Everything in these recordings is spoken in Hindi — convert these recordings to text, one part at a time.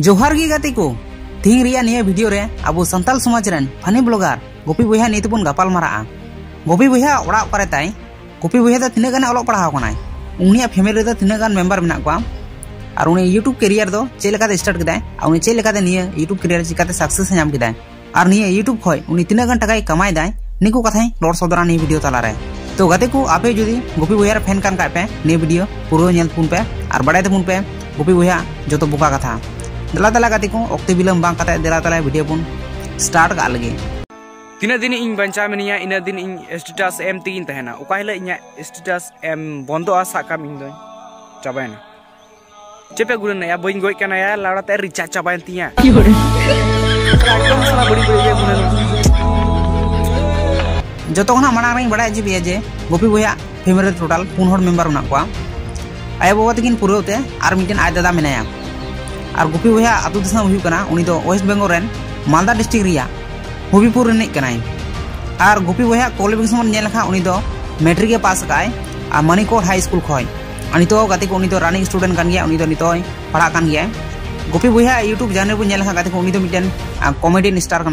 जोहार गी गाते को। तीन रिया निया वीडियो रे अब संताल समाज रन, फनी ब्लॉगर। गोपी बहिया नीत बन गपाल मारा। गोपी बहिया ओड़ा पारे ताई। गोपी बहिया दा तिना गान पढ़ाव कनाय उनिया फैमिली दा तिना मेंबर मेना को और उनी यूट्यूब करियर दो चे लेकाते स्टार्ट किदाय। और उनी चे लेकाते निया यूट्यूब करियर चिकाते सक्सेस नाम किदाय। और निया यूट्यूब खय, उनी तिना गान टकाय कमाय दाय। निको कथाय लॉर्ड सदरा नि वीडियो तला रे तो गाते को आपे जुदी, गोपी बहिया फ़ैन कान का पे ने वीडियो, पूरा नेल पुन पे और बड़ाय ते पुन पे। गोपी बहिया जो तो बुका कथा। दला दला गाती को ओक्ते बिलम बांग कता दला दला वीडियो पुन स्टार्ट का लगे तीन दिन इन बंचा मिनिया इन दिन इन स्टेटस एम तीन तहना उका हिला इन स्टेटस एम बंदो आ चाबायना चेपे गुरन या बइन गोय या लाड़ा ते रिचार्ज चाबायन तिया जतो खना माना रही बड़ा जी बिया जे गोपी भैया फैमिली टोटल पुन हर मेंबर उना को आया बाबा तकिन पुरोते आर मिटन आय दादा मेनाया और गुपी बहा अतु दिसम हुई कना उनी दो वेस्ट बेंगल मालदा डिस्ट्रिक्ट हबिपुर और गुपी बहा क्वालिफिकेशन नेल खा उनी दो मैट्रिक पास काय और मणिकोट हाई स्कूल खय नितो गाते को उनी रनिंग स्टूडेंट उनी पढ़ा गया गुपी बहा यूट्यूब चैनल गाते को उनी दो मिटन कॉमेडी स्टार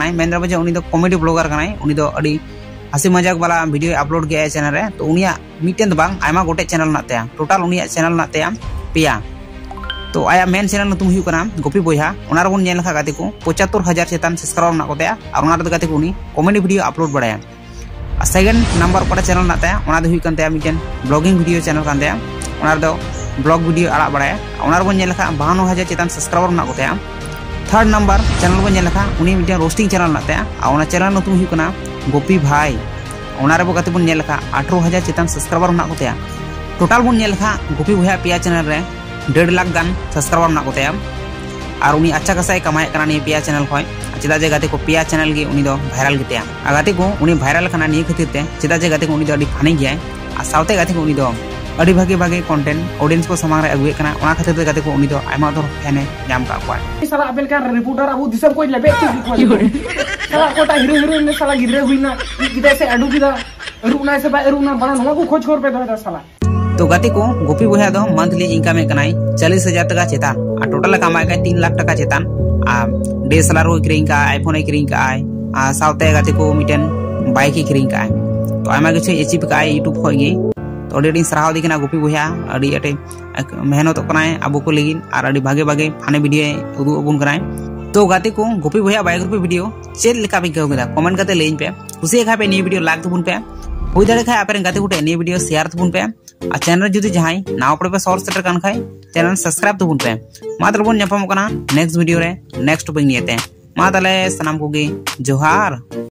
उनी दो कॉमेडी ब्लॉगर उनी अड़ी हसी मज़ाक वाला वीडियो अपलोड गया चैनल तो बांग आयमा गोटे चैनल टोटल उनिया चैनल पेया तो आया मेन कना गोपी बोया बन गाते को पचहत्तर हज़ार चेतान कोते और गाते कॉमेडी वीडियो अपलोड बड़ाया सेकंड नंबर पर channel mitten blogging video channel blog video आड़ा ओनार बन नेल हज़ार चेतान सब्सक्राइबर ना कोते थर्ड नंबर चैनल बन मिटन रोस्टिंग चैनल और चैनल गोपी भाई गाते बन अठारो हज़ार चेतान सब्सक्राइबर ना कोते टोटल बन गोपी भैया पे चैनल डेढ़ लाख गान सब्सक्राइबर ना कोते और उनी अच्छा खासा कमाए कना नहीं चैनल खय चेदा जे गाते को पिया चैनल गे उनी दो वायरल गाते को नहीं खातिर ते। चेदा जे गाते को फानी गया आ सावते गाते को उनी दो अडी भागे भागे कंटेंट ऑडियंस को समांग रे अगुए ओना खातिर गाते को उनी आयमा दो फैने जाम का को साला अबेल का रिपोर्टर अबु दिसम को लेबे साला कोटा हीरो हीरोइन ने साला गिरे हुईना किदा से अडू किदा रुना से बा रुना बना नवा को खोज कर पे दो साला। तो गति को गोपी बहा दो, मंथली इनकम चालीस हज़ार टका चेतान टोटल कमाए का तीन लाख टका चेतान डीएसएलआर को किरिंग का आईफोन किरिंग का साउते गति को मिटन बाइक किरिंग का तो किछु एचिव का यूट्यूब खोगे तो अड़ी सराह दी गोपी बहा मेहनत अब को भागे भागे फाने वीडियो उदूबन कनाय तो गाते को गोपी बहा बायोग्राफी वीडियो चेक लेका पे कमेंट करते लेन पे। कुछ पे नी वीडियो लाइक तबन पे। हुई दाड़े खाए, आपरे गाते कुटे नी वीडियो शेयर तब पे। और चैनल जुदी जहाँ नाव पड़े पे सॉर्ट सेटर कान चैनल सब्सक्राइब तबन पे। मात्र बन नेक्स्ट भिडियो नेक्स्ट टॉपिक मा तले सनाम कोगे, जोहार।